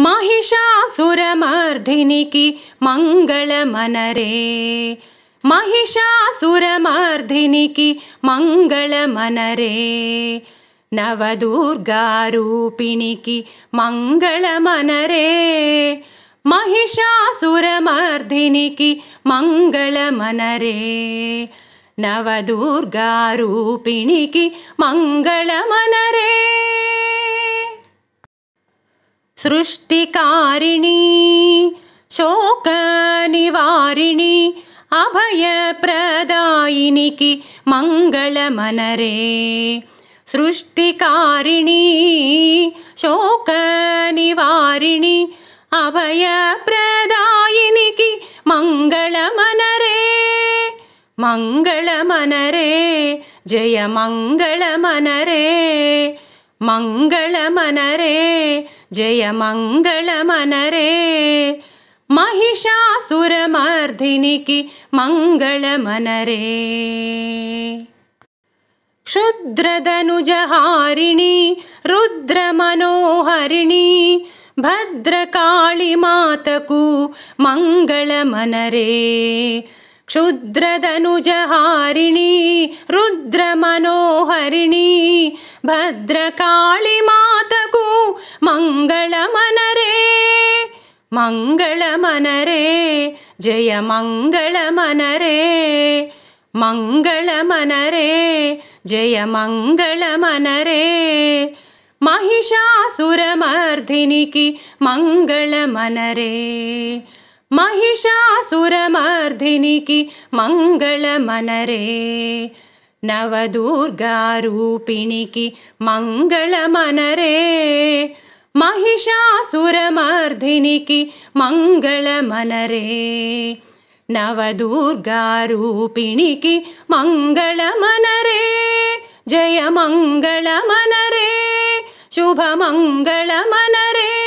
महिषासुरमर्धिनिकि मङ्गलमनरे। महिषासुरमर्धिनिकि मङ्गलमनरे। नवदुर्गारूपिणिकि मङ्गलमनरे। महिषासुरमर्धिनिकि मङ्गलमनरे। नवदुर्गारूपिणिकि मङ्गलमनरे सृष्टिकारिणी शोकनिवारिणि अभयप्रदायिनिकि मङ्गलमनरे। सृष्टिकारिणी शोकनिवारिणि अभयप्रदायिनिकि मङ्गलमनरे। मङ्गलमनरे जय मङ्गलमनरे। मङ्गलमनरे जय मङ्गलमनरे महिषासुरमर्धिनिकि मङ्गलमनरे। क्षुद्रदनुजहारिणि रुद्रमनोहरिणि भद्रकाळिमातकु मङ्गलमनरे। क्षुद्रदनुजहारिणि रुद्रमनोहरिणि भद्रकाळिमातकु मङ्गलमनरे मङ्गलमनरे जय मङ्गलमनरे मङ्गलमनरे जय मङ्गलमनरे महिषासुरमर्धिनिकि मङ्गलमनरे महिषासुरमर्धिनिकि मङ्गलमनरे नवदुर्गारूपिणिकि मङ्गलमनरे महिषासुरमर्धिनिकि मङ्गलमनरे। नवदुर्गारूपिणिकि मङ्गलमनरे जय मङ्गलमनरे शुभमङ्गलमनरे